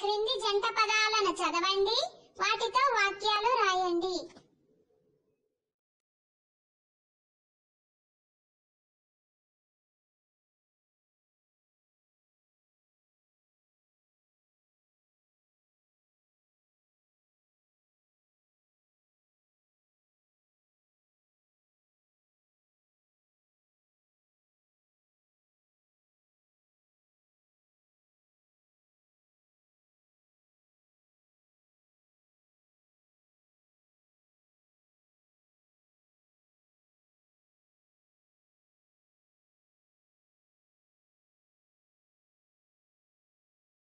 క్రింది జంట పదాలను చదవండి.